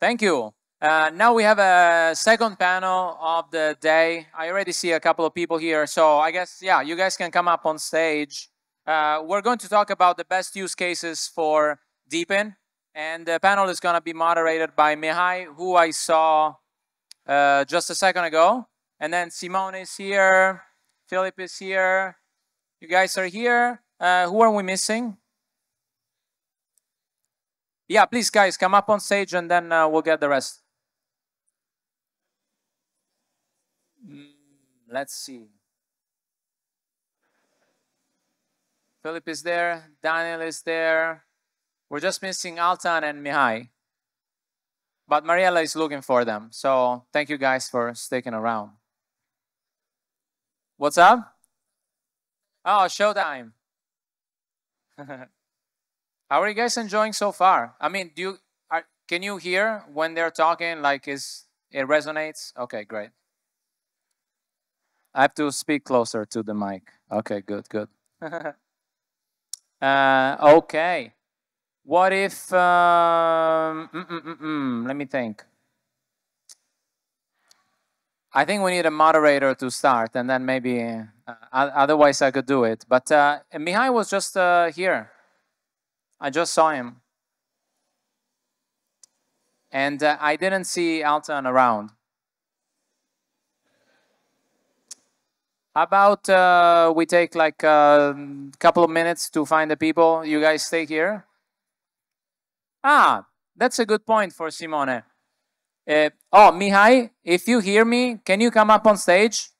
Thank you. Uh, now we have a second panel of the day. I already see a couple of people here. So I guess, yeah, you guys can come up on stage. Uh, we're going to talk about the best use cases for DePIN. And the panel is going to be moderated by Mihai, who I saw uh, just a second ago. And then Simone is here. Philip is here. You guys are here. Uh, who are we missing? Yeah, please, guys, come up on stage and then uh, we'll get the rest. Mm, let's see. Philip is there. Daniel is there. We're just missing Altan and Mihai. But Mariella is looking for them. So thank you guys for sticking around. What's up? Oh, showtime. How are you guys enjoying so far? I mean, do you are, can you hear when they're talking? Like, is it resonates? Okay, great. I have to speak closer to the mic. Okay, good, good. uh, okay. What if? Um, mm, mm, mm, let me think. I think we need a moderator to start, and then maybe. Uh, otherwise, I could do it. But uh, Mihai was just uh, here. I just saw him. And uh, I didn't see Altan around. How about uh, we take like a couple of minutes to find the people? You guys stay here. Ah, that's a good point for Simone. Uh, oh, Mihai, if you hear me, can you come up on stage?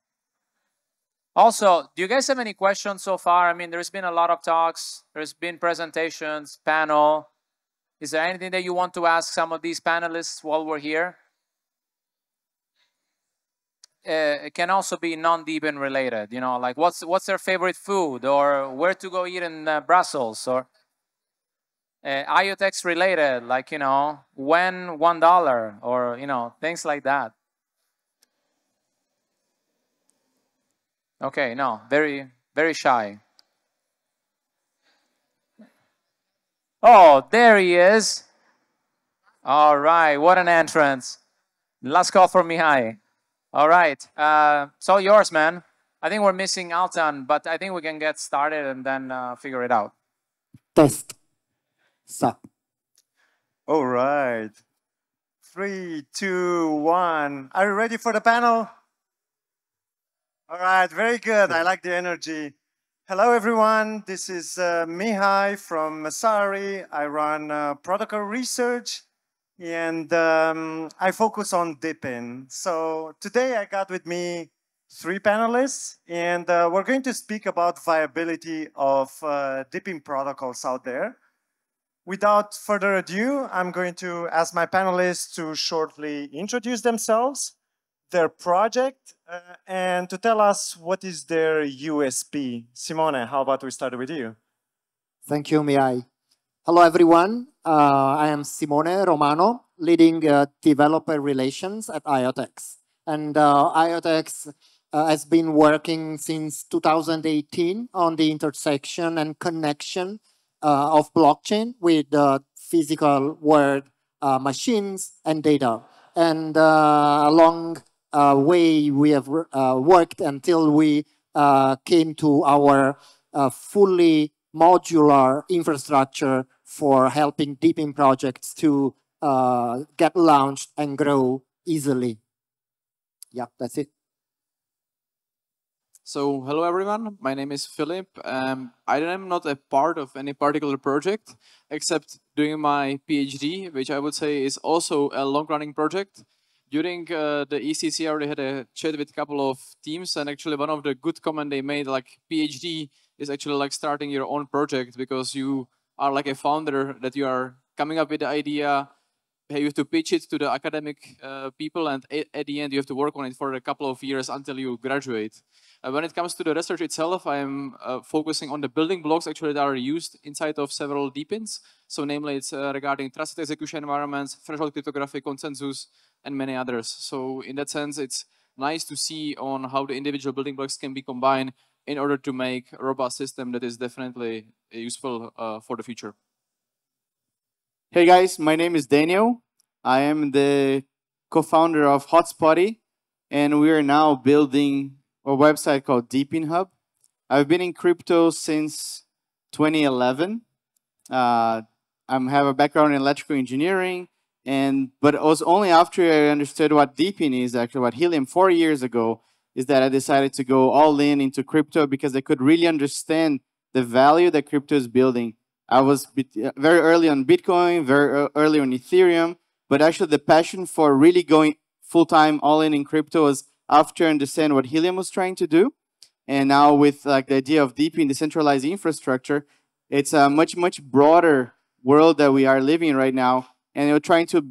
Also, do you guys have any questions so far? I mean, there's been a lot of talks, there's been presentations, panel. Is there anything that you want to ask some of these panelists while we're here? Uh, it can also be non-DePIN related, you know, like what's what's their favorite food or where to go eat in uh, Brussels or uh, IoTeX related, like, you know, when $1 or, you know, things like that. Okay, no, very, very shy. Oh, there he is. All right, what an entrance. Last call for Mihai. All right, uh, it's all yours, man. I think we're missing Altan, but I think we can get started and then uh, figure it out. Test. Sup. All right. Three, two, one. Are you ready for the panel? All right, very good. I like the energy. Hello, everyone. This is uh, Mihai from Messari. I run uh, protocol research and um, I focus on DePIN. So today I got with me three panelists and uh, we're going to speak about viability of uh, protocols out there. Without further ado, I'm going to ask my panelists to shortly introduce themselves their project uh, and to tell us what is their USP. Simone, how about we start with you? Thank you, Mihai. Hello, everyone. Uh, I am Simone Romano, leading uh, developer relations at IoTeX. And uh, IoTeX uh, has been working since 2018 on the intersection and connection uh, of blockchain with the physical world machines and data. And along way we have uh, worked until we uh, came to our uh, fully modular infrastructure for helping DePIN projects to uh, get launched and grow easily. Yeah, that's it. So, hello everyone. My name is Philip. Um, I am not a part of any particular project, except doing my PhD, which I would say is also a long-running project during uh, the ECC, I already had a chat with a couple of teams, and actually one of the good comment they made, like PhD is actually like starting your own project because you are like a founder that you are coming up with the idea, you have to pitch it to the academic uh, people, and at the end you have to work on it for a couple of years until you graduate. Uh, when it comes to the research itself, I'm uh, focusing on the building blocks actually that are used inside of several DePINs. So namely, it's uh, regarding trusted execution environments, threshold cryptography, consensus, and many others. So in that sense, it's nice to see on how the individual building blocks can be combined in order to make a robust system that is definitely useful uh, for the future. Hey guys, my name is Daniel. I am the co-founder of Hotspotty, and we are now building a website called DePIN Hub. I've been in crypto since 2011. Uh, I have a background in electrical engineering, and but it was only after I understood what DePIN is, actually what Helium four years ago, is that I decided to go all in into crypto because I could really understand the value that crypto is building. I was uh, very early on Bitcoin, very early on Ethereum, but actually the passion for really going full time all in in crypto was after I understand what Helium was trying to do. And now with like the idea of DePIN decentralized infrastructure, it's a much, much broader world that we are living right now. And we're trying to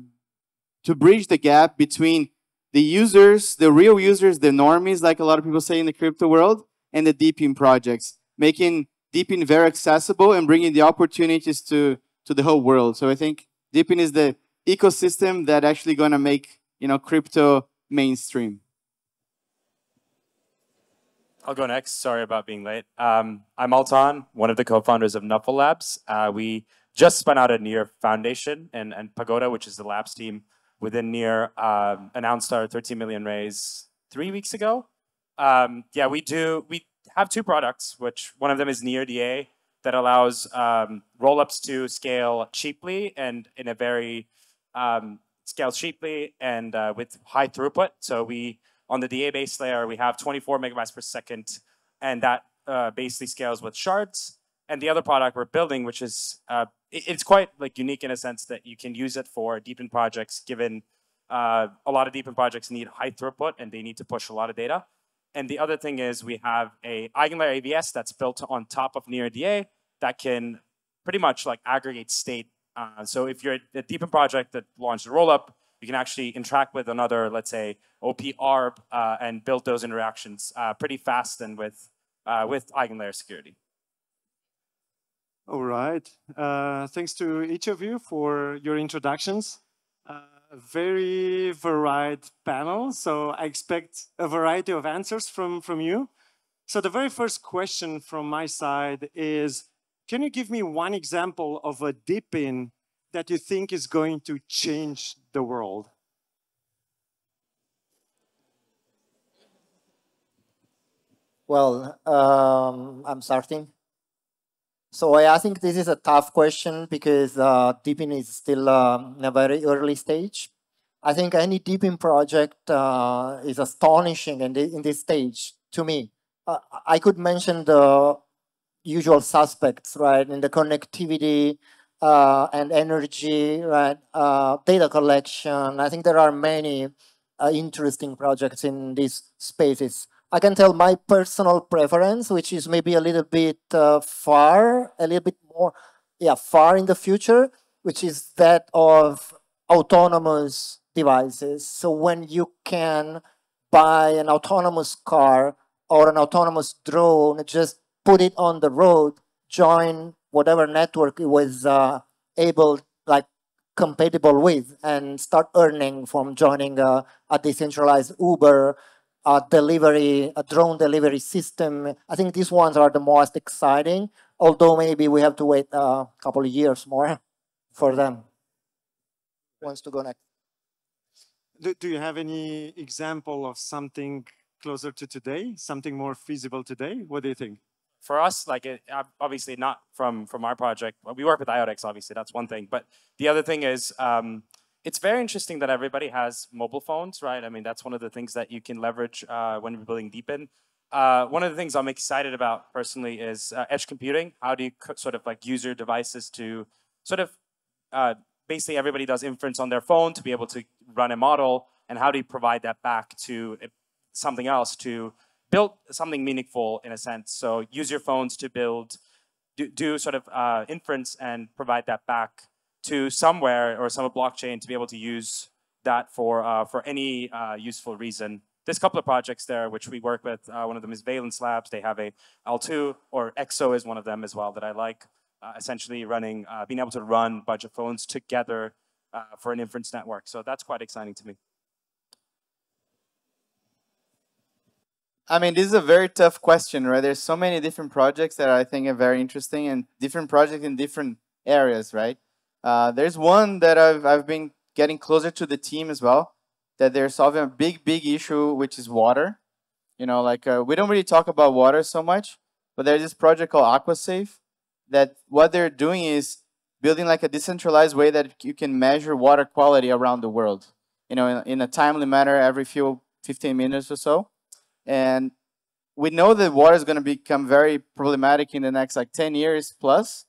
to bridge the gap between the users, the real users, the normies, like a lot of people say in the crypto world, and the DePIN projects, making DePIN very accessible and bringing the opportunities to, to the whole world. So I think DePIN is the ecosystem that actually going to make you know crypto mainstream. I'll go next. Sorry about being late. Um, I'm Altan, one of the co-founders of Nuffle Labs. Uh, we just spun out a Near Foundation, and, and Pagoda, which is the labs team within Near, um, announced our 13 million raise three weeks ago. Um, yeah, we do. We have two products, which one of them is Near DA that allows um, rollups to scale cheaply and in a very um, scales cheaply and uh, with high throughput. So we on the DA base layer we have 24 megabytes per second, and that uh, basically scales with shards. And the other product we're building, which is uh, it's quite like unique in a sense that you can use it for DePIN projects, given uh, a lot of DePIN projects need high throughput and they need to push a lot of data. And the other thing is we have a eigenlayer AVS that's built on top of NearDA that can pretty much like aggregate state. Uh, so if you're a DePIN project that launched a rollup, you can actually interact with another, let's say, OP ARB uh, and build those interactions uh, pretty fast and with, uh, with eigenlayer security. All right. Uh, thanks to each of you for your introductions. Uh, very varied panel, so I expect a variety of answers from, from you. So the very first question from my side is, can you give me one example of a dip DePIN that you think is going to change the world? Well, um, I'm starting. So I think this is a tough question because uh, DePIN is still uh, in a very early stage. I think any DePIN project uh, is astonishing in, the, in this stage to me. Uh, I could mention the usual suspects, right, in the connectivity uh, and energy, right, uh, data collection. I think there are many interesting projects in these spaces. I can tell my personal preference, which is maybe a little bit uh, far, a little bit more, yeah, far in the future, which is that of autonomous devices. So when you can buy an autonomous car or an autonomous drone, just put it on the road, join whatever network it was uh, able, like compatible with, and start earning from joining a, a decentralized Uber a delivery, a drone delivery system. I think these ones are the most exciting, although maybe we have to wait a couple of years more for them. Who wants to go next? Do, do you have any example of something closer to today, something more feasible today? What do you think? For us, like it, obviously not from from our project. We work with IOTX, obviously that's one thing. But the other thing is um, it's very interesting that everybody has mobile phones, right? I mean, that's one of the things that you can leverage uh, when you're building DePIN. Uh, one of the things I'm excited about personally is uh, edge computing. How do you sort of like use your devices to sort of uh, basically everybody does inference on their phone to be able to run a model, and how do you provide that back to uh, something else to build something meaningful in a sense? So use your phones to build, do, do sort of uh, inference and provide that back to somewhere or some blockchain to be able to use that for uh, for any uh, useful reason. There's a couple of projects there which we work with. Uh, one of them is Valence Labs. They have a L2 or EXO is one of them as well that I like. Uh, essentially running, uh, being able to run bunch of phones together uh, for an inference network. So that's quite exciting to me. I mean, this is a very tough question, right? There's so many different projects that I think are very interesting and different projects in different areas, right? Uh, there's one that I've, I've been getting closer to the team as well. That they're solving a big, big issue, which is water. You know, like uh, we don't really talk about water so much, but there's this project called AquaSafe that what they're doing is building like a decentralized way that you can measure water quality around the world. You know, in, in a timely manner every few 15 minutes or so. And we know that water is going to become very problematic in the next like 10 years plus.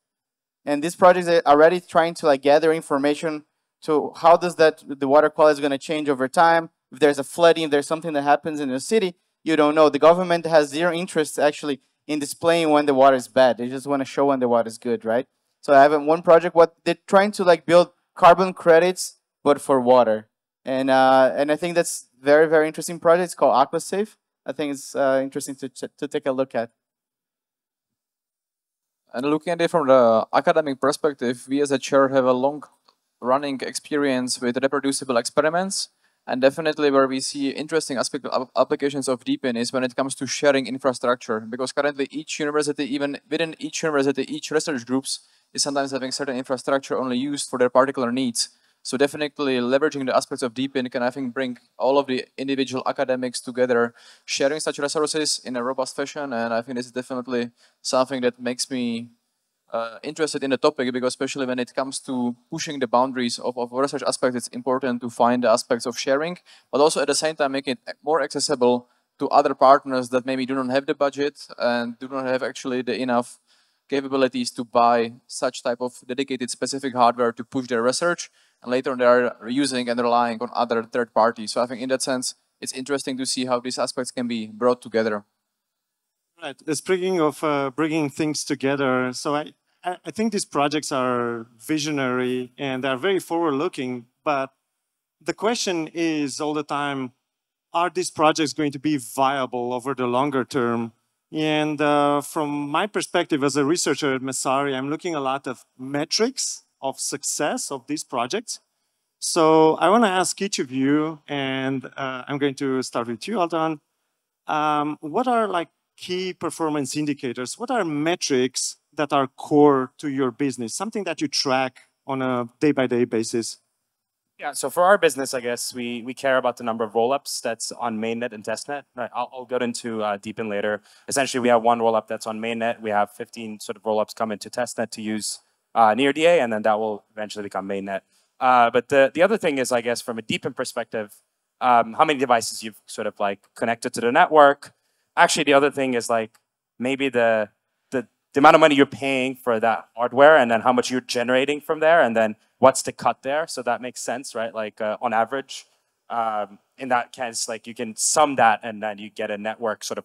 And these projects are already trying to like gather information to how does that the water quality is going to change over time. If there's a flooding, if there's something that happens in the city, you don't know. The government has zero interest actually in displaying when the water is bad. They just want to show when the water is good, right? So I have one project. What they're trying to like build carbon credits, but for water, and uh, and I think that's very very interesting project. It's called AquaSafe. I think it's uh, interesting to to take a look at. And looking at it from the academic perspective, we as a chair have a long running experience with reproducible experiments and definitely where we see interesting aspect applications of DePIN is when it comes to sharing infrastructure, because currently each university, even within each university, each research groups is sometimes having certain infrastructure only used for their particular needs. So definitely leveraging the aspects of DePIN can, I think, bring all of the individual academics together, sharing such resources in a robust fashion. And I think this is definitely something that makes me uh, interested in the topic because especially when it comes to pushing the boundaries of, of research aspects, it's important to find the aspects of sharing, but also at the same time make it more accessible to other partners that maybe do not have the budget and do not have actually the enough capabilities to buy such type of dedicated specific hardware to push their research and later on they are using and relying on other third parties. So I think in that sense, it's interesting to see how these aspects can be brought together. Right. Speaking of uh, bringing things together, so I, I think these projects are visionary and they're very forward-looking, but the question is all the time, are these projects going to be viable over the longer term? And uh, from my perspective as a researcher at Messari, I'm looking a lot of metrics of success of these projects. So I want to ask each of you, and uh, I'm going to start with you, Altan. Um, what are like key performance indicators? What are metrics that are core to your business, something that you track on a day-by-day -day basis? Yeah, so for our business, I guess we we care about the number of rollups that's on mainnet and testnet. Right, I'll, I'll go into uh, DePIN later. Essentially, we have one rollup that's on mainnet. We have 15 sort of rollups come into testnet to use uh, NearDA, and then that will eventually become mainnet. Uh, but the the other thing is, I guess, from a DePIN perspective, um, how many devices you've sort of like connected to the network. Actually, the other thing is like maybe the the amount of money you're paying for that hardware and then how much you're generating from there and then what's the cut there. So that makes sense, right? Like uh, on average, um, in that case, like you can sum that and then you get a network sort of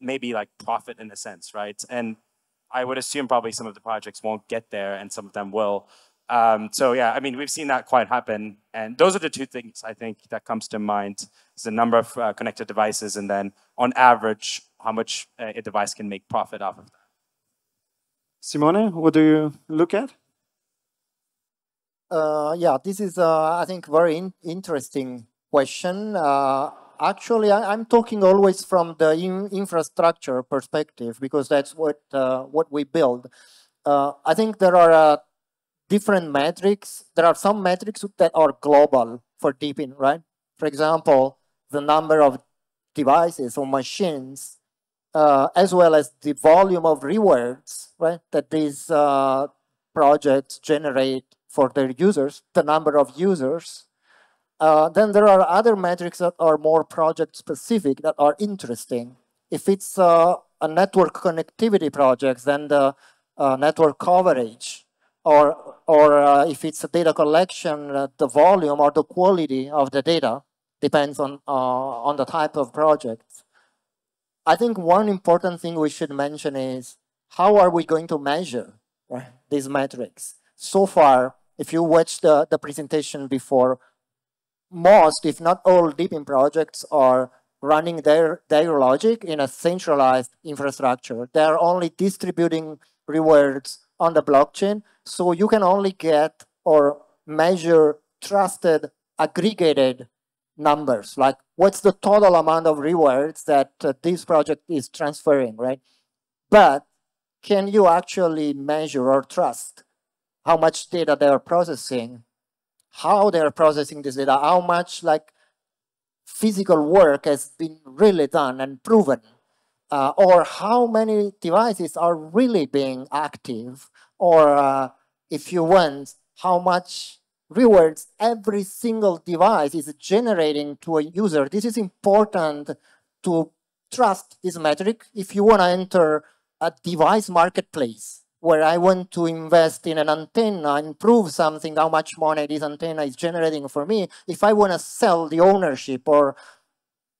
maybe like profit in a sense, right? And I would assume probably some of the projects won't get there and some of them will. Um, so yeah, I mean, we've seen that quite happen. And those are the two things I think that comes to mind is the number of uh, connected devices and then on average, how much uh, a device can make profit off of that. Simone, what do you look at? Uh, yeah, this is, uh, I think, very in interesting question. Actually, I, am talking always from the in infrastructure perspective because that's what uh, what we build. Uh, I think there are uh, different metrics. There are some metrics that are global for DePIN, right? For example, the number of devices or machines uh, as well as the volume of rewards right, that these uh, projects generate for their users, the number of users. Uh, then there are other metrics that are more project specific that are interesting. If it's uh, a network connectivity project, then the uh, network coverage, or, or uh, if it's a data collection, the volume or the quality of the data depends on, on the type of project. I think one important thing we should mention is how are we going to measure right, these metrics? So far, if you watched the, the presentation before, most, if not all, DePIN projects are running their, their logic in a centralized infrastructure. They're only distributing rewards on the blockchain, so you can only get or measure trusted aggregated numbers, like what's the total amount of rewards that uh, this project is transferring, right? But can you actually measure or trust how much data they are processing, how they're processing this data, how much like physical work has been really done and proven, uh, or how many devices are really being active, or uh, if you want, how much rewards every single device is generating to a user. This is important to trust this metric if you want to enter a device marketplace where I want to invest in an antenna and prove something, how much money this antenna is generating for me. If I want to sell the ownership or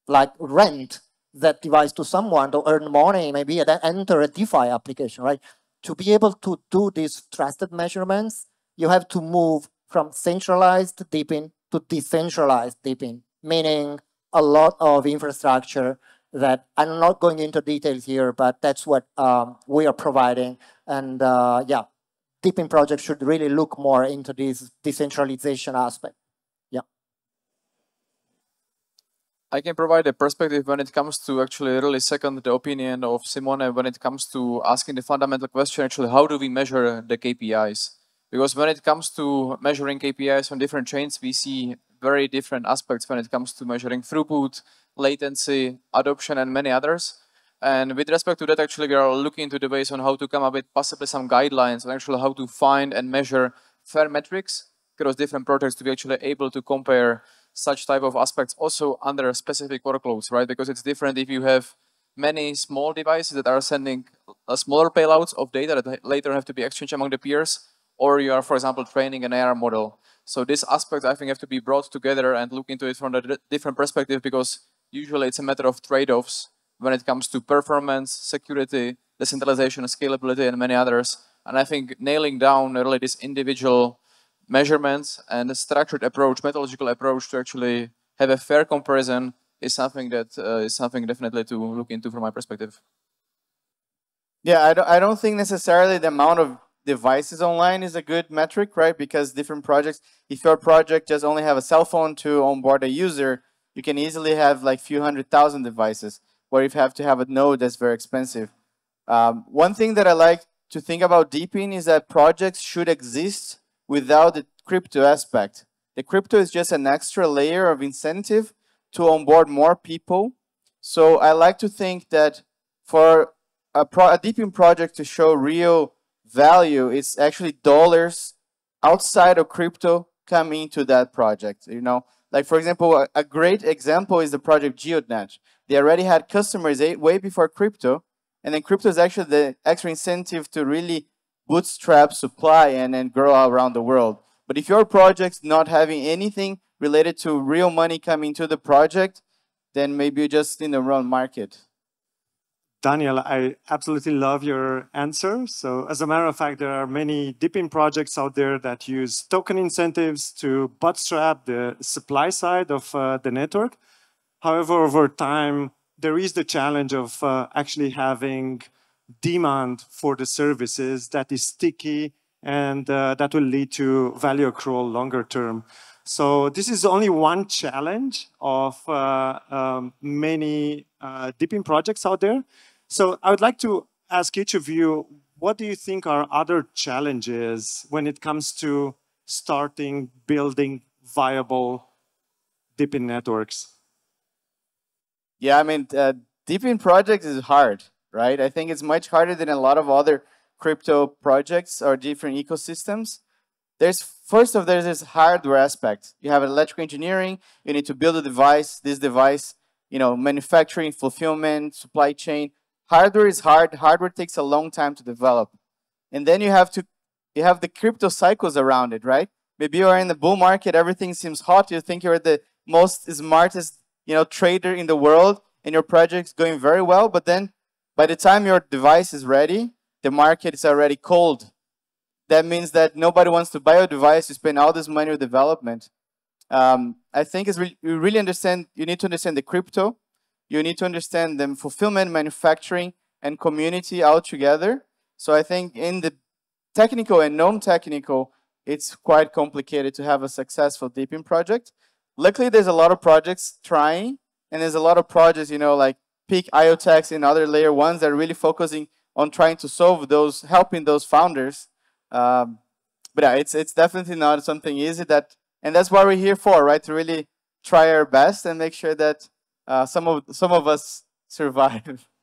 like rent that device to someone to earn money, maybe enter a DeFi application, right? To be able to do these trusted measurements, you have to move from centralized DePIN to decentralized DePIN, meaning a lot of infrastructure that I'm not going into details here, but that's what um, we are providing. And uh, yeah, DePIN project should really look more into this decentralization aspect. Yeah. I can provide a perspective when it comes to actually really second the opinion of Simone when it comes to asking the fundamental question, actually, how do we measure the KPIs? Because when it comes to measuring KPIs on different chains, we see very different aspects when it comes to measuring throughput, latency, adoption, and many others. And with respect to that, actually, we are looking into the ways on how to come up with possibly some guidelines on actually how to find and measure fair metrics across different projects to be actually able to compare such type of aspects also under specific workloads, right? Because it's different if you have many small devices that are sending smaller payloads of data that later have to be exchanged among the peers, or you are, for example, training an AR model. So these aspects, I think, have to be brought together and look into it from a different perspective because usually it's a matter of trade-offs when it comes to performance, security, decentralization, scalability, and many others. And I think nailing down really this individual measurements and a structured approach, methodological approach to actually have a fair comparison is something that uh, is something definitely to look into from my perspective. Yeah, I don't, I don't think necessarily the amount of devices online is a good metric, right? Because different projects, if your project just only have a cell phone to onboard a user, you can easily have like few hundred thousand devices. Or if you have to have a node that's very expensive. Um, one thing that I like to think about DePIN is that projects should exist without the crypto aspect. The crypto is just an extra layer of incentive to onboard more people. So I like to think that for a, pro a DePIN project to show real value, it's actually dollars outside of crypto coming into that project. You know, like for example, a, great example is the project GEODNET. They already had customers way before crypto, and then crypto is actually the extra incentive to really bootstrap supply and then grow around the world. But if your project's not having anything related to real money coming to the project, then maybe you're just in the wrong market. Daniel, I absolutely love your answer. So as a matter of fact, there are many DePIN projects out there that use token incentives to bootstrap the supply side of uh, the network. However, over time, there is the challenge of uh, actually having demand for the services that is sticky and uh, that will lead to value accrual longer term. So this is only one challenge of uh, um, many uh, DePIN projects out there. So I would like to ask each of you, what do you think are other challenges when it comes to starting building viable DePIN networks? Yeah, I mean, uh, DePIN projects is hard, right? I think it's much harder than a lot of other crypto projects or different ecosystems. There's first of there's this hardware aspect. You have electrical engineering. You need to build a device. This device, you know, manufacturing, fulfillment, supply chain. Hardware is hard. Hardware takes a long time to develop, and then you have to you have the crypto cycles around it, right? Maybe you are in the bull market. Everything seems hot. You think you're the most smartest, you know, trader in the world, and your project's going very well. But then, by the time your device is ready, the market is already cold that means that nobody wants to buy a device to spend all this money on development. Um, I think is re you really understand, you need to understand the crypto, you need to understand the fulfillment, manufacturing, and community all together. So I think in the technical and non-technical, it's quite complicated to have a successful DePIN project. Luckily, there's a lot of projects trying, and there's a lot of projects, you know, like peaq IoTeX and other layer ones that are really focusing on trying to solve those, helping those founders um, but yeah, it's it's definitely not something easy that And that's what we're here for, right? To really try our best and make sure that uh, some of some of us survive.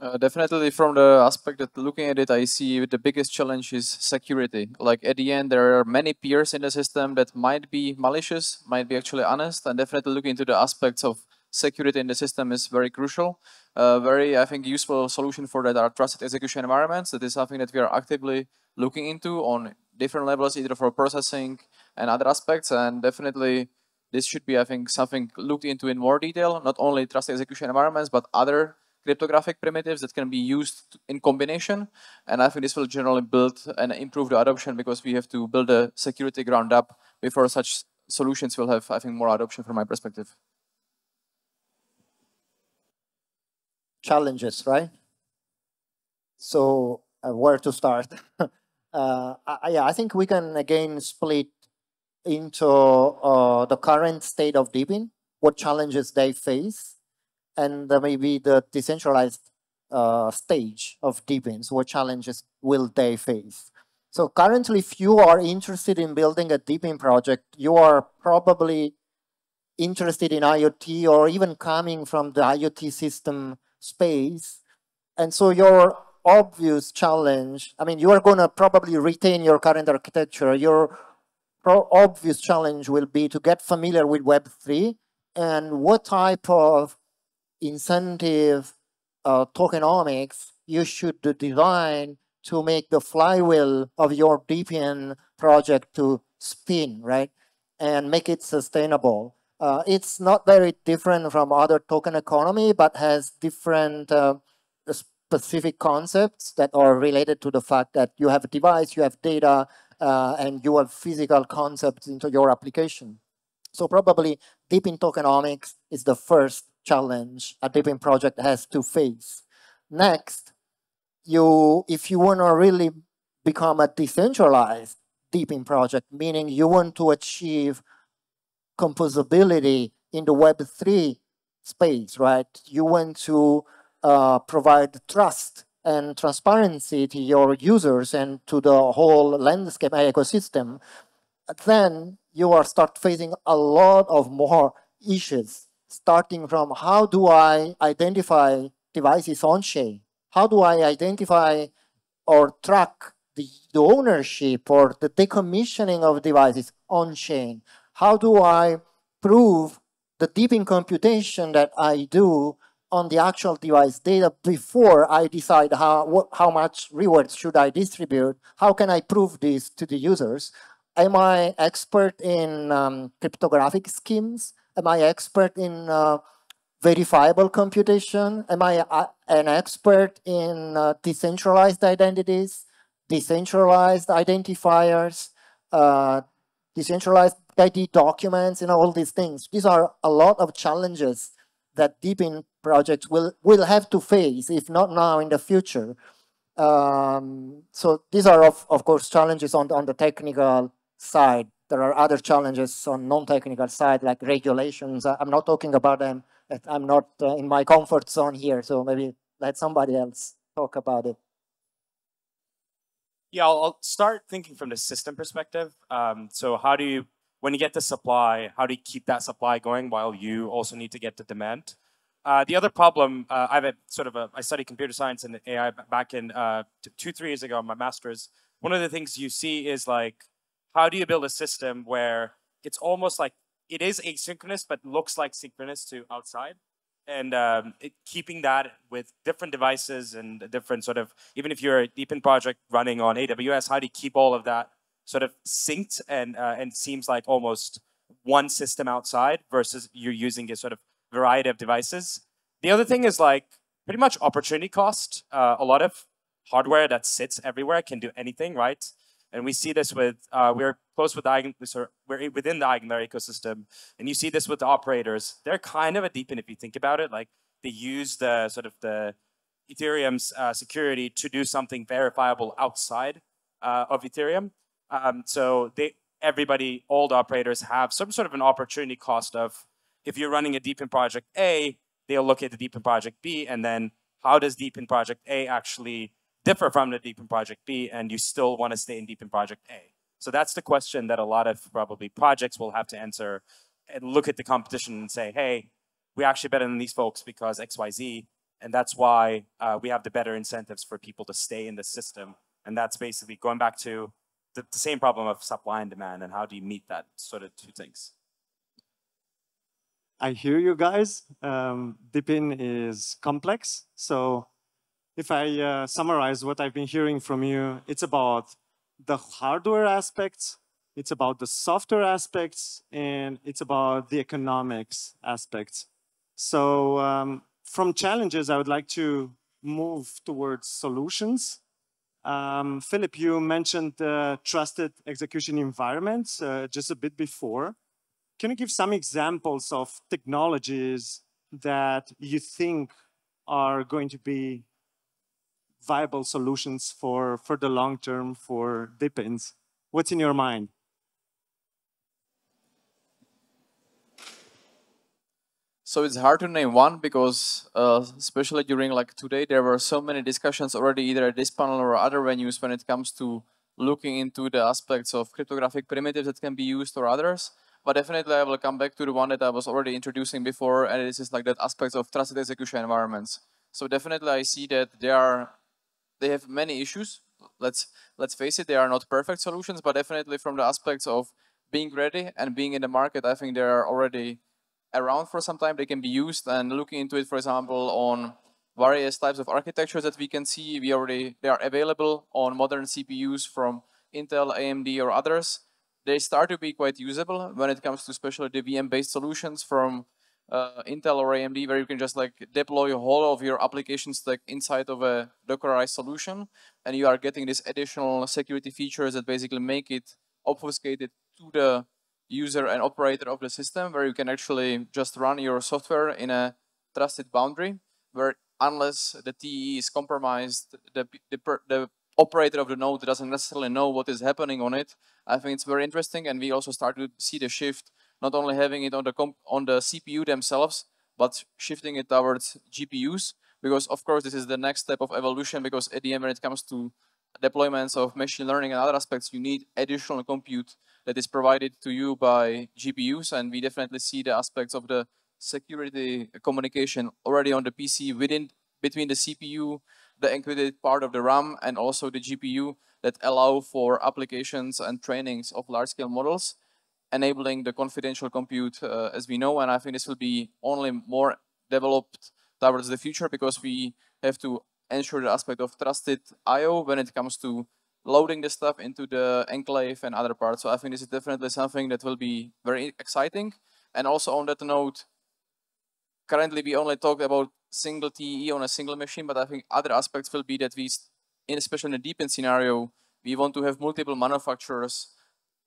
Uh, definitely from the aspect that looking at it, I see the biggest challenge is security. Like at the end, there are many peers in the system that might be malicious, might be actually honest, and definitely looking into the aspects of security in the system is very crucial. Uh, very, I think, useful solution for that are trusted execution environments. That is something that we are actively looking into on different levels, either for processing and other aspects, and definitely this should be, I think, something looked into in more detail, not only trusted execution environments, but other cryptographic primitives that can be used in combination. And I think this will generally build and improve the adoption because we have to build a security ground up before such solutions will have, I think, more adoption from my perspective. Challenges, right? So uh, where to start? uh, I, yeah, I think we can again split into uh, the current state of DePIN, what challenges they face, and maybe the decentralized uh, stage of DePINs, what challenges will they face? So currently, if you are interested in building a DePIN project, you are probably interested in IoT or even coming from the IoT system space. And so your obvious challenge, I mean, you are going to probably retain your current architecture. Your obvious challenge will be to get familiar with Web3 and what type of incentive uh, tokenomics you should design to make the flywheel of your DePIN project to spin, right? And make it sustainable. Uh, it's not very different from other token economy, but has different uh, specific concepts that are related to the fact that you have a device, you have data, uh, and you have physical concepts into your application. So probably DePIN tokenomics is the first challenge a DePIN project has to face. Next, you if you want to really become a decentralized DePIN project, meaning you want to achieve composability in the Web3 space, right? You want to uh, provide trust and transparency to your users and to the whole landscape ecosystem, then you are start facing a lot of more issues starting from how do I identify devices on chain? How do I identify or track the, the ownership or the decommissioning of devices on chain? How do I prove the DePIN computation that I do on the actual device data before I decide how, what, how much rewards should I distribute? How can I prove this to the users? Am I expert in um, cryptographic schemes? Am I expert in uh, verifiable computation? Am I uh, an expert in uh, decentralized identities, decentralized identifiers, uh, decentralized ID documents, and all these things? These are a lot of challenges that DePIN projects will, will have to face, if not now, in the future. Um, so these are, of, of course, challenges on, on the technical side there are other challenges on non-technical side, like regulations. I'm not talking about them. I'm not uh, in my comfort zone here, so maybe let somebody else talk about it. Yeah, I'll, I'll start thinking from the system perspective. Um, so how do you, when you get the supply, how do you keep that supply going while you also need to get the demand? Uh, the other problem, uh, I have a sort of a, I studied computer science and AI back in uh, two, three years ago, on my master's. One of the things you see is like how do you build a system where it's almost like it is asynchronous but looks like synchronous to outside and um, it, keeping that with different devices and different sort of even if you're a DePIN project running on aws how do you keep all of that sort of synced and uh, and seems like almost one system outside versus you're using a sort of variety of devices the other thing is like pretty much opportunity cost uh, a lot of hardware that sits everywhere can do anything right and we see this with, uh, we're close with the Eigen, we're within the Eigenlayer ecosystem. And you see this with the operators. They're kind of a DePIN if you think about it. Like they use the sort of the Ethereum's uh, security to do something verifiable outside uh, of Ethereum. Um, so they, everybody, the operators have some sort of an opportunity cost of if you're running a DePIN project A, they'll look at the DePIN project B, and then how does DePIN project A actually differ from the DePIN Project B and you still want to stay in DePIN Project A. So that's the question that a lot of probably projects will have to answer and look at the competition and say, hey, we're actually better than these folks because XYZ. And that's why uh, we have the better incentives for people to stay in the system. And that's basically going back to the, the same problem of supply and demand and how do you meet that sort of two things. I hear you guys. Um, DePIN is complex. So if I uh, summarize what I've been hearing from you, it's about the hardware aspects, it's about the software aspects, and it's about the economics aspects. So um, from challenges, I would like to move towards solutions. Um, Philip, you mentioned the trusted execution environments uh, just a bit before. Can you give some examples of technologies that you think are going to be viable solutions for, for the long term for DePINs? What's in your mind? So it's hard to name one because, uh, especially during like today, there were so many discussions already either at this panel or other venues when it comes to looking into the aspects of cryptographic primitives that can be used or others. But definitely I will come back to the one that I was already introducing before, and this is like that aspects of trusted execution environments. So definitely I see that they are, they have many issues. Let's let's face it, they are not perfect solutions, but definitely from the aspects of being ready and being in the market, I think they are already around for some time. They can be used and looking into it, for example, on various types of architectures that we can see. We already they are available on modern CPUs from Intel, AMD, or others they start to be quite usable when it comes to especially the VM-based solutions from uh, Intel or AMD, where you can just like deploy a whole of your application stack inside of a Dockerized solution, and you are getting these additional security features that basically make it obfuscated to the user and operator of the system, where you can actually just run your software in a trusted boundary, where unless the TE is compromised, the, the, the operator of the node doesn't necessarily know what is happening on it. I think it's very interesting, and we also start to see the shift, not only having it on the on the CPU themselves, but shifting it towards GPUs, because of course this is the next step of evolution, because at the end when it comes to deployments of machine learning and other aspects, you need additional compute that is provided to you by GPUs, and we definitely see the aspects of the security communication already on the PC within between the CPU the encrypted part of the RAM and also the GPU that allow for applications and trainings of large-scale models, enabling the confidential compute uh, as we know. And I think this will be only more developed towards the future because we have to ensure the aspect of trusted I.O. when it comes to loading the stuff into the enclave and other parts. So I think this is definitely something that will be very exciting. And also on that note, currently we only talked about single TE on a single machine, but I think other aspects will be that we, in especially in a DePIN scenario, we want to have multiple manufacturers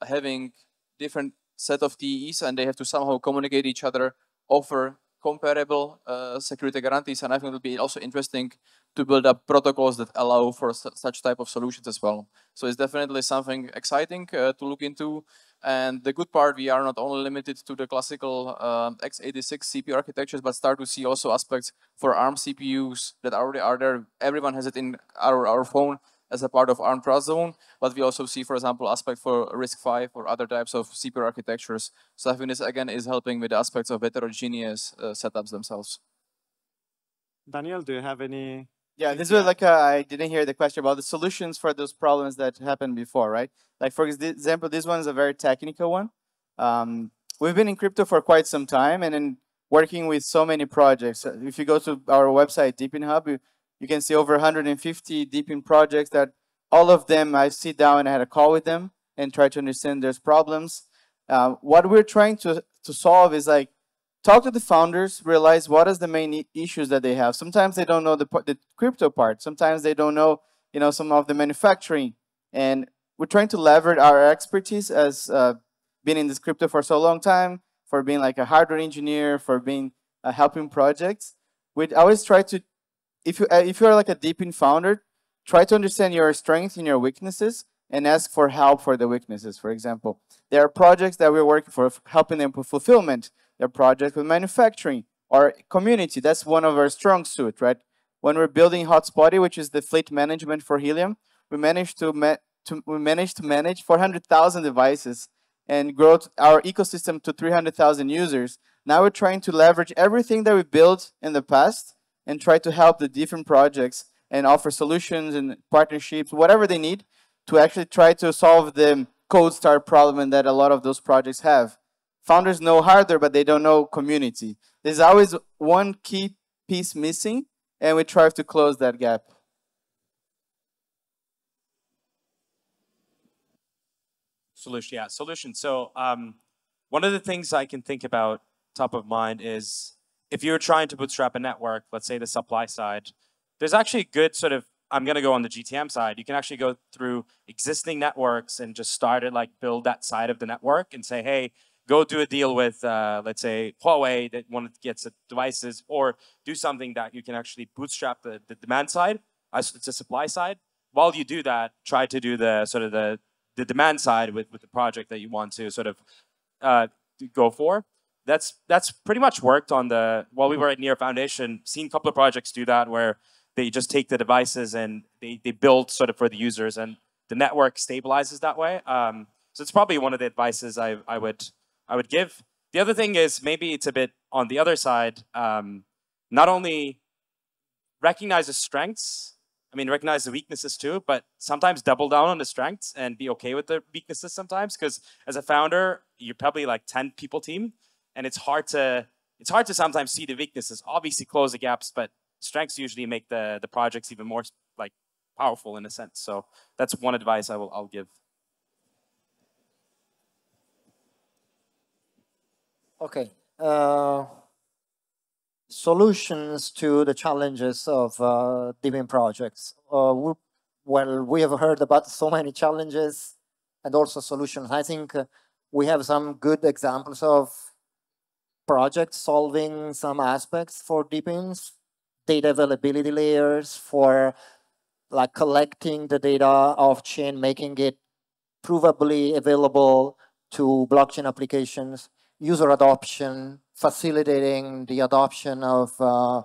having different set of TEs and they have to somehow communicate each other, offer comparable uh, security guarantees, and I think it will be also interesting to build up protocols that allow for su such type of solutions as well. So it's definitely something exciting uh, to look into. And the good part, we are not only limited to the classical uh, x86 CPU architectures, but start to see also aspects for ARM CPUs that already are there. Everyone has it in our, our phone as a part of ARM Trust Zone, but we also see, for example, aspect for RISC-V or other types of CPU architectures. So I think this, again, is helping with the aspects of heterogeneous uh, setups themselves. Daniel, do you have any yeah, this was like a, I didn't hear the question about the solutions for those problems that happened before, right? Like for example, this one is a very technical one. Um, we've been in crypto for quite some time and in working with so many projects. Uh, if you go to our website, DePIN Hub, you, you can see over 150 DePIN projects that all of them, I sit down and I had a call with them and try to understand their problems. Uh, what we're trying to, to solve is like, talk to the founders, realize what is the main issues that they have. Sometimes they don't know the, the crypto part. Sometimes they don't know, you know, some of the manufacturing. And we're trying to leverage our expertise as uh, being in this crypto for so long time, for being like a hardware engineer, for being uh, helping projects. We always try to, if you uh, if you are like a DePIN founder, try to understand your strengths and your weaknesses, and ask for help for the weaknesses. For example, there are projects that we're working for, helping them with fulfillment their project with manufacturing or community. That's one of our strong suit, right? When we're building Hotspotty, which is the fleet management for Helium, we managed to ma to, we managed to manage 400,000 devices and grow our ecosystem to 300,000 users. Now we're trying to leverage everything that we built in the past and try to help the different projects and offer solutions and partnerships, whatever they need, to actually try to solve the code start problem that a lot of those projects have. Founders know hardware, but they don't know community. There's always one key piece missing, and we try to close that gap. Solution, yeah, solution. So um, one of the things I can think about top of mind is if you're trying to bootstrap a network, let's say the supply side, there's actually a good sort of I'm going to go on the GTM side. You can actually go through existing networks and just start it like build that side of the network and say, hey, go do a deal with, uh, let's say, Huawei that wanted to get devices, or do something that you can actually bootstrap the, the demand side. It's a supply side. While you do that, try to do the sort of the, the demand side with, with the project that you want to sort of uh, go for. That's that's pretty much worked on the while we were at Near Foundation. Seen a couple of projects do that where they just take the devices and they, they build sort of for the users and the network stabilizes that way. Um, so it's probably one of the advices I, I would I would give. The other thing is maybe it's a bit on the other side. Um, not only recognize the strengths, I mean recognize the weaknesses too, but sometimes double down on the strengths and be okay with the weaknesses sometimes. Because as a founder, you're probably like 10 people team, and it's hard to it's hard to sometimes see the weaknesses. Obviously, close the gaps, but strengths usually make the the projects even more like powerful in a sense. So that's one advice I will I'll give. Okay. Uh, solutions to the challenges of uh, DePIN projects. Uh, we, well, we have heard about so many challenges and also solutions. I think uh, we have some good examples of projects solving some aspects for DePINs data availability layers for like collecting the data off chain, making it provably available to blockchain applications, user adoption, facilitating the adoption of uh,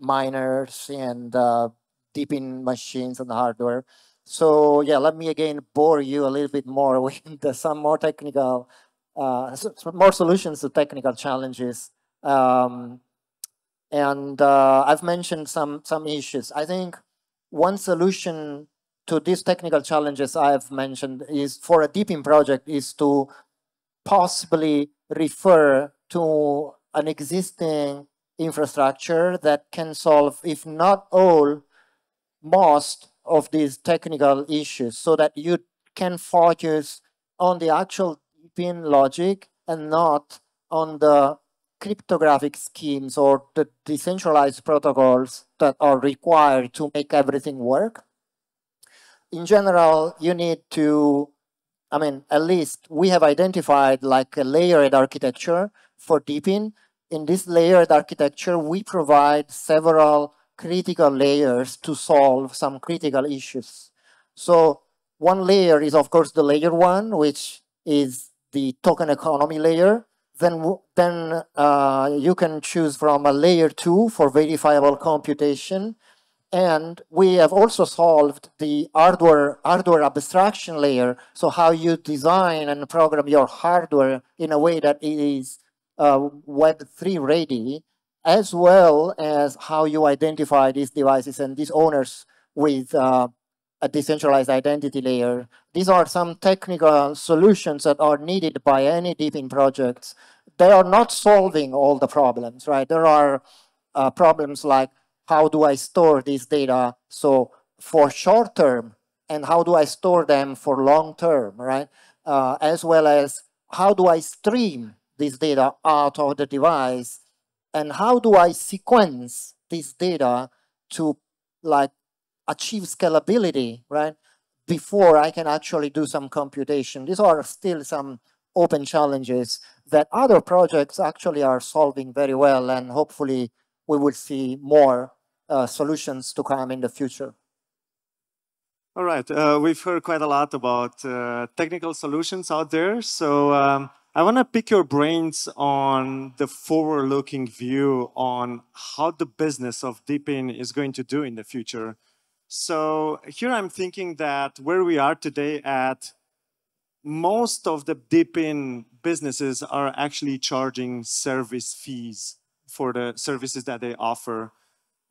miners and uh, DePIN machines and hardware. So yeah, let me again bore you a little bit more with some more technical, uh, more solutions to technical challenges. Um, and uh, I've mentioned some, some issues. I think one solution to these technical challenges I've mentioned is for a DePIN project is to possibly refer to an existing infrastructure that can solve, if not all, most of these technical issues so that you can focus on the actual pin logic and not on the cryptographic schemes or the decentralized protocols that are required to make everything work. In general, you need to, I mean, at least we have identified like a layered architecture for DePIN. In this layered architecture, we provide several critical layers to solve some critical issues. So one layer is, of course, the layer one, which is the token economy layer then, then uh, you can choose from a layer two for verifiable computation. And we have also solved the hardware, hardware abstraction layer. So how you design and program your hardware in a way that it is uh, Web3 ready, as well as how you identify these devices and these owners with uh, a decentralized identity layer. These are some technical solutions that are needed by any DePIN projects. They are not solving all the problems, right? There are uh, problems like how do I store this data so for short term and how do I store them for long term, right? Uh, as well as how do I stream this data out of the device and how do I sequence this data to like achieve scalability, right? Before I can actually do some computation. These are still some open challenges that other projects actually are solving very well and hopefully we will see more uh, solutions to come in the future. All right, uh, we've heard quite a lot about uh, technical solutions out there. So um, I want to pick your brains on the forward-looking view on how the business of DePIN is going to do in the future. So here I'm thinking that where we are today at, most of the DePIN businesses are actually charging service fees for the services that they offer.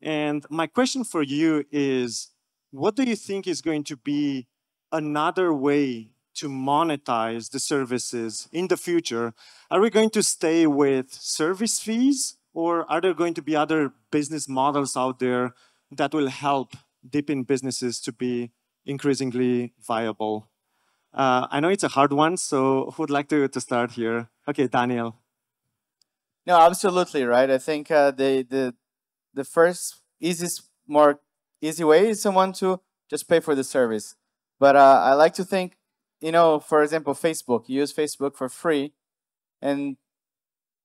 And my question for you is, what do you think is going to be another way to monetize the services in the future? Are we going to stay with service fees or are there going to be other business models out there that will help DePIN businesses to be increasingly viable? Uh, I know it's a hard one, so who would like to, to start here? Okay, Daniel. No, absolutely right. I think uh, the the the first easiest, more easy way is someone to just pay for the service. But uh, I like to think, you know, for example, Facebook. You use Facebook for free, and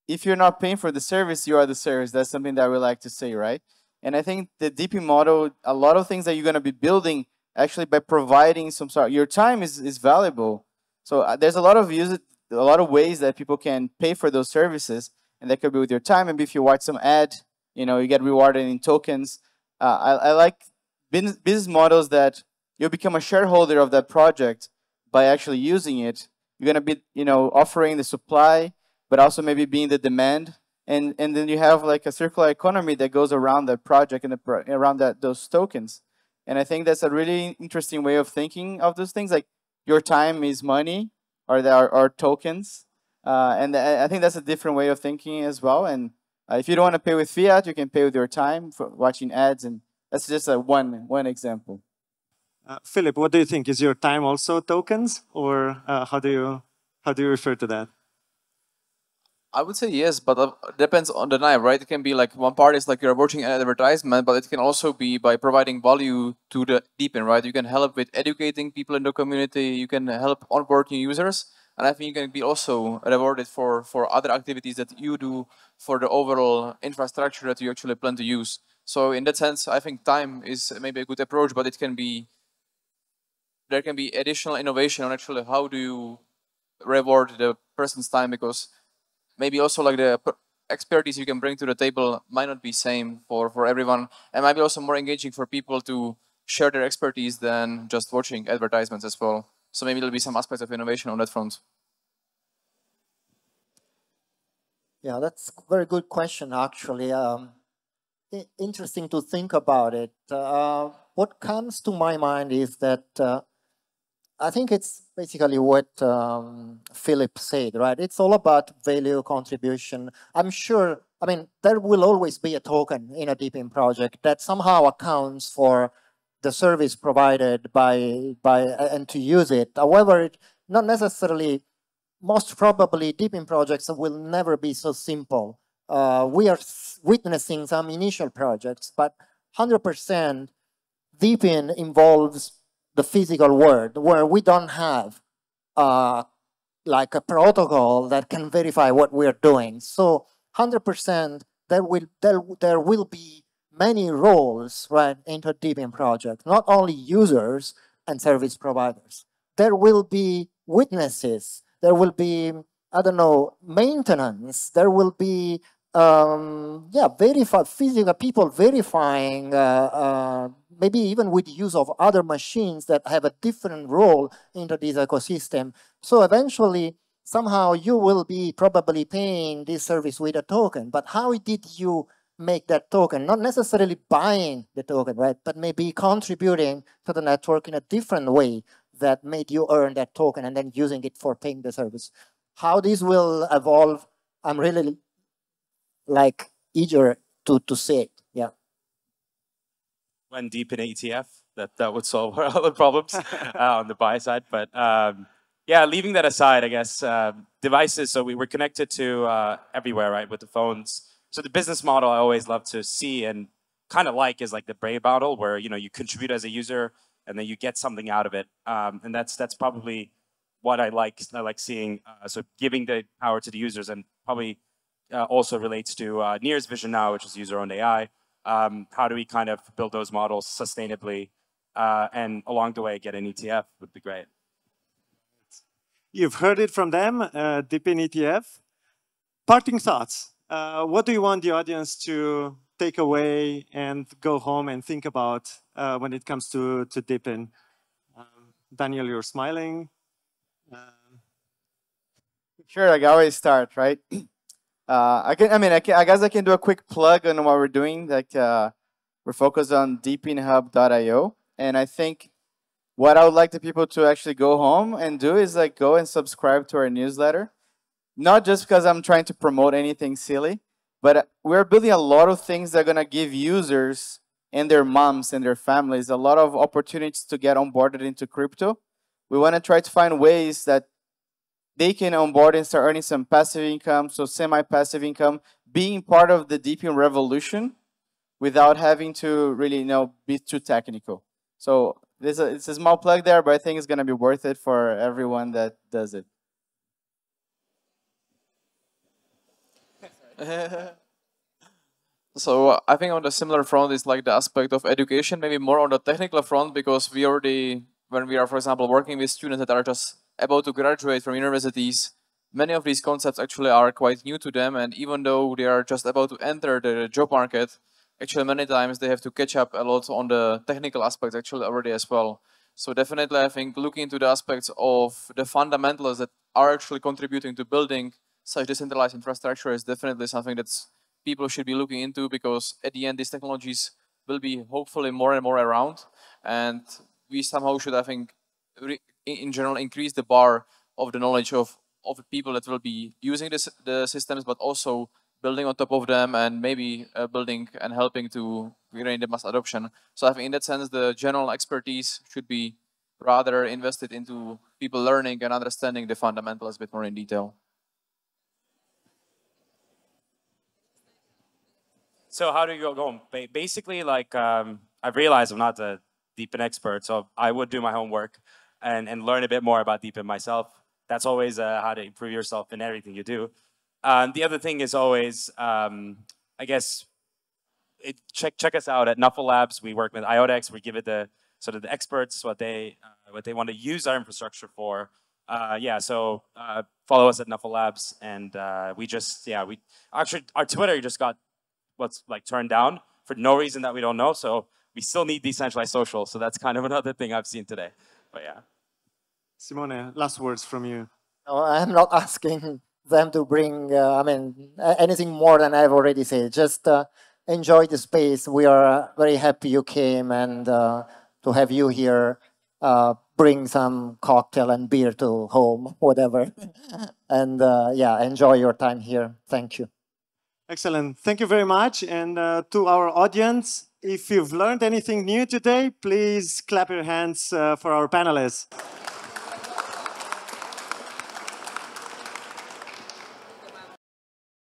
if you're not paying for the service, you are the service. That's something that we like to say, right? And I think the DP model, a lot of things that you're going to be building actually by providing some sort, your time is, is valuable. So uh, there's a lot of use, a lot of ways that people can pay for those services, and that could be with your time. Maybe if you watch some ad, you know, you get rewarded in tokens. Uh, I, I like business, models that you become a shareholder of that project by actually using it. You're gonna be, you know, offering the supply, but also maybe being the demand, and and then you have like a circular economy that goes around that project and the pro around that those tokens. And I think that's a really interesting way of thinking of those things. Like your time is money, or there are, are tokens, uh, and I think that's a different way of thinking as well. And uh, if you don't want to pay with fiat, you can pay with your time for watching ads, and that's just a one one example. Uh, Philip, what do you think? Is your time also tokens, or uh, how do you how do you refer to that? I would say yes, but it uh, depends on the knife, right? It can be like one part is like you're watching an advertisement, but it can also be by providing value to the DePIN, right? You can help with educating people in the community. You can help onboard new users, and I think you can be also rewarded for for other activities that you do for the overall infrastructure that you actually plan to use. So in that sense, I think time is maybe a good approach, but it can be there can be additional innovation on actually how do you reward the person's time because maybe also like the expertise you can bring to the table might not be same for for everyone. And might be also more engaging for people to share their expertise than just watching advertisements as well. So maybe there'll be some aspects of innovation on that front yeah that's a very good question actually um, interesting to think about it uh, what comes to my mind is that uh, I think it's basically what um, Philip said, right? It's all about value contribution. I'm sure, I mean, there will always be a token in a DePIN project that somehow accounts for the service provided by, by and to use it. However, it, not necessarily, most probably DePIN projects will never be so simple. Uh, we are witnessing some initial projects, but 100% DePIN involves the physical world where we don't have uh, like a protocol that can verify what we're doing. So 100% there will, there, there will be many roles right into DePIN project, not only users and service providers. There will be witnesses, there will be, I don't know, maintenance, there will be um, yeah, verify physical people verifying, uh, uh, maybe even with use of other machines that have a different role into this ecosystem. So eventually, somehow you will be probably paying this service with a token. But how did you make that token? Not necessarily buying the token, right? But maybe contributing to the network in a different way that made you earn that token and then using it for paying the service. How this will evolve, I'm really like eager to to see it. Yeah. When DePIN ETF, that that would solve all the problems uh, on the buy side. But um, yeah, leaving that aside, I guess uh, devices. So we were connected to uh, everywhere, right, with the phones. So the business model I always love to see and kind of like is like the Brave model, where you know you contribute as a user and then you get something out of it. Um, and that's that's probably what I like. I like seeing. Uh, so giving the power to the users and probably uh, also relates to uh, Near's vision now, which is user-owned AI. Um, how do we kind of build those models sustainably uh, and along the way get an ETF would be great. You've heard it from them, uh, DePIN ETF. Parting thoughts. Uh, what do you want the audience to take away and go home and think about uh, when it comes to, to DePIN? Um, Daniel, you're smiling. Um, Sure, I always start, right? Uh, I can, I mean, I, can, I guess I can do a quick plug on what we're doing. Like, uh, we're focused on deepinhub.io, and I think what I would like the people to actually go home and do is like go and subscribe to our newsletter. Not just because I'm trying to promote anything silly, but we're building a lot of things that are gonna give users and their moms and their families a lot of opportunities to get onboarded into crypto. We want to try to find ways that they can onboard and start earning some passive income, so semi-passive income, being part of the DePIN revolution without having to really you know be too technical. So this it's a small plug there, but I think it's gonna be worth it for everyone that does it. So I think on the similar front is like the aspect of education, maybe more on the technical front because we already, when we are, for example, working with students that are just about to graduate from universities, many of these concepts actually are quite new to them. And even though they are just about to enter the job market, actually many times they have to catch up a lot on the technical aspects actually already as well. So definitely I think looking into the aspects of the fundamentals that are actually contributing to building such decentralized infrastructure is definitely something that people should be looking into because at the end these technologies will be hopefully more and more around and we somehow should I think in general increase the bar of the knowledge of of the people that will be using this the systems but also building on top of them and maybe uh, building and helping to gain the mass adoption so I think in that sense the general expertise should be rather invested into people learning and understanding the fundamentals a bit more in detail. So how do you go going? Basically, like um, I've realized I'm not a DePIN expert, so I would do my homework and, and learn a bit more about DePIN myself. That's always uh, how to improve yourself in everything you do. Um, the other thing is always, um, I guess, it, check check us out at Nuffle Labs. We work with IoTeX. We give it the sort of the experts what they uh, what they want to use our infrastructure for. Uh, yeah, so uh, follow us at Nuffle Labs, and uh, we just yeah we actually our Twitter just got what's like turned down for no reason that we don't know. So we still need decentralized social. So that's kind of another thing I've seen today. But yeah. Simone, last words from you. No, I'm not asking them to bring, uh, I mean, anything more than I've already said. Just uh, enjoy the space. We are uh, very happy you came and uh, to have you here. Uh, bring some cocktail and beer to home, whatever. and uh, yeah, enjoy your time here. Thank you. Excellent. Thank you very much. And uh, to our audience, if you've learned anything new today, please clap your hands uh, for our panelists.